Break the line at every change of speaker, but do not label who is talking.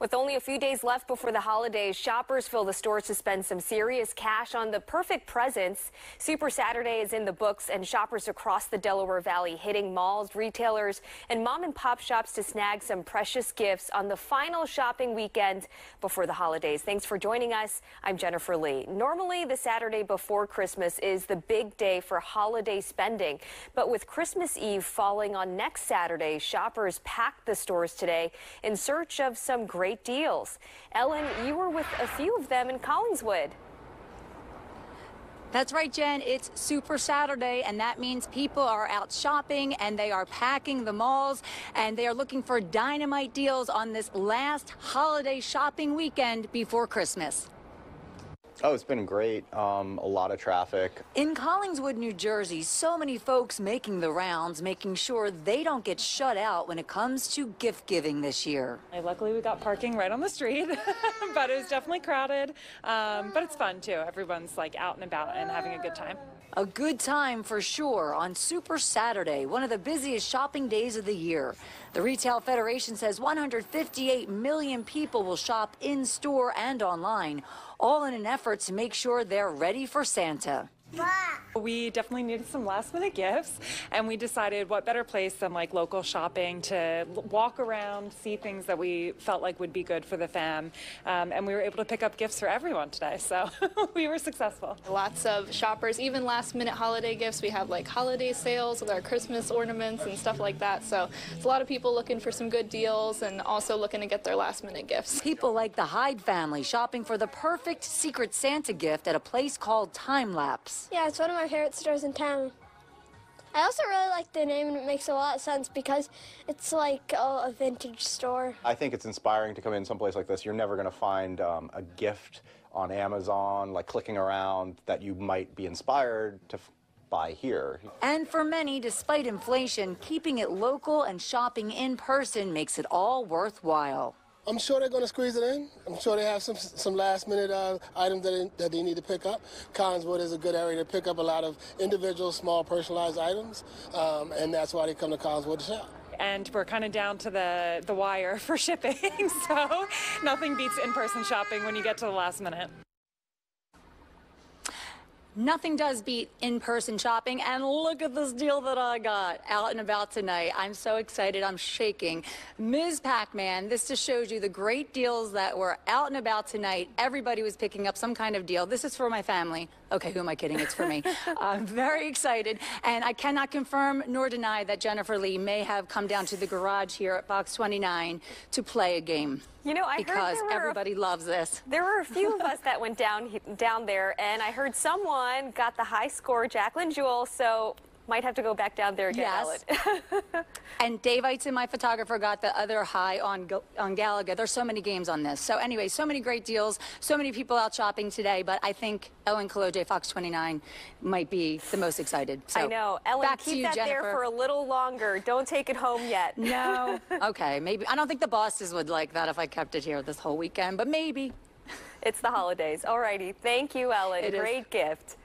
With only a few days left before the holidays, shoppers fill the stores to spend some serious cash on the perfect presents. Super Saturday is in the books, and shoppers across the Delaware Valley hitting malls, retailers, and mom and pop shops to snag some precious gifts on the final shopping weekend before the holidays. Thanks for joining us. I'm Jennifer Lee. Normally, the Saturday before Christmas is the big day for holiday spending, but with Christmas Eve falling on next Saturday, shoppers packed the stores today in search of some great great deals. Ellen, you were with a few of them in Collingswood.
That's right, Jen. It's Super Saturday, and that means people are out shopping and they are packing the malls and they are looking for dynamite deals on this last holiday shopping weekend before Christmas.
Oh, it's been great. Um, a lot of traffic.
In Collingswood, New Jersey, so many folks making the rounds, making sure they don't get shut out when it comes to gift giving this year.
Luckily, we got parking right on the street, but it was definitely crowded. Um, but it's fun too. Everyone's like out and about and having a good time.
A good time for sure on Super Saturday, one of the busiest shopping days of the year. The Retail Federation says 158 million people will shop in store and online, all in an effort to make sure they're ready for Santa.
We definitely needed some last minute gifts, and we decided what better place than like local shopping to walk around, see things that we felt like would be good for the fam. Um, and we were able to pick up gifts for everyone today, so we were successful.
Lots of shoppers, even last minute holiday gifts. We have like holiday sales with our Christmas ornaments and stuff like that. So it's a lot of people looking for some good deals and also looking to get their last minute gifts.
People like the Hyde family shopping for the perfect Secret Santa gift at a place called Time Lapse.
Yeah, it's one of my favorite stores in town. I also really like the name, and it makes a lot of sense because it's like a vintage store.
I think it's inspiring to come in someplace like this. You're never going to find um, a gift on Amazon, like clicking around, that you might be inspired to buy here.
And for many, despite inflation, keeping it local and shopping in person makes it all worthwhile.
I'm sure they're going to squeeze it in. I'm sure they have some some last minute uh, items that they, that they need to pick up. Collingswood is a good area to pick up a lot of individual, small, personalized items, um, and that's why they come to Collingswood to shop
and we're kind of down to the, the wire for shipping. so nothing beats in-person shopping when you get to the last minute.
Nothing does beat in-person shopping, and look at this deal that I got out and about tonight. I'm so excited, I'm shaking. Ms. Pac-Man, this just shows you the great deals that were out and about tonight. Everybody was picking up some kind of deal. This is for my family. Okay, who am I kidding? It's for me. I'm very excited, and I cannot confirm nor deny that Jennifer Lee may have come down to the garage here at Fox 29 to play a game.
You know, I
because everybody
a,
loves this.
There were a few of us that went down down there, and I heard someone got the high score, Jacqueline Jewell. So might have to go back down there again,
yes. and Dave Eitzen, my photographer, got the other high on, on Galaga. There's so many games on this. So anyway, so many great deals, so many people out shopping today, but I think Ellen Kaloje, Fox 29, might be the most excited. So
I know. Ellen,
back
keep
you,
that
Jennifer.
there for a little longer. Don't take it home yet.
No. okay, maybe. I don't think the bosses would like that if I kept it here this whole weekend, but maybe.
It's the holidays. All righty. Thank you, Ellen.
It
Great
is.
gift.